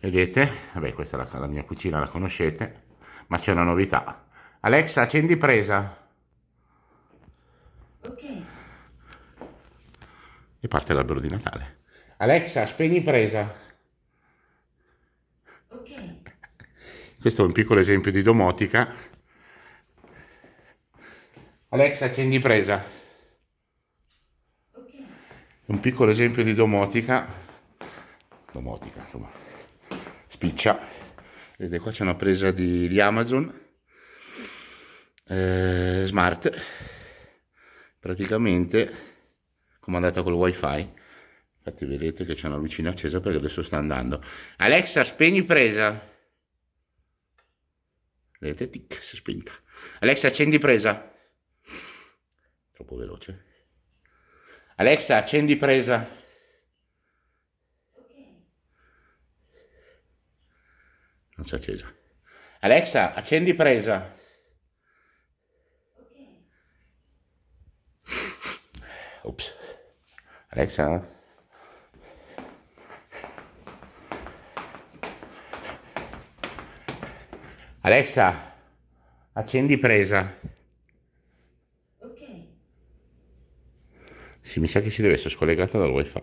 Vedete? Vabbè, questa è la, la mia cucina, la conoscete, ma c'è una novità. Alexa, accendi presa. Ok. E parte l'albero di Natale. Alexa, spegni presa. Ok. Questo è un piccolo esempio di domotica. Alexa, accendi presa. Ok. Un piccolo esempio di domotica. Domotica, insomma. Spiccia. Vedete qua c'è una presa di, di Amazon. Eh, smart. Praticamente comandata col wifi. Infatti vedete che c'è una lucina accesa perché adesso sta andando. Alexa, spegni presa. Vedete, tic, si è spenta. Alexa, accendi presa. Troppo veloce. Alexa, accendi presa. Non si è accesa. Alexa, accendi presa. Ok. Ops. Alexa. Alexa, accendi presa. Ok. Sì, mi sa che si deve essere scollegata dal wifi.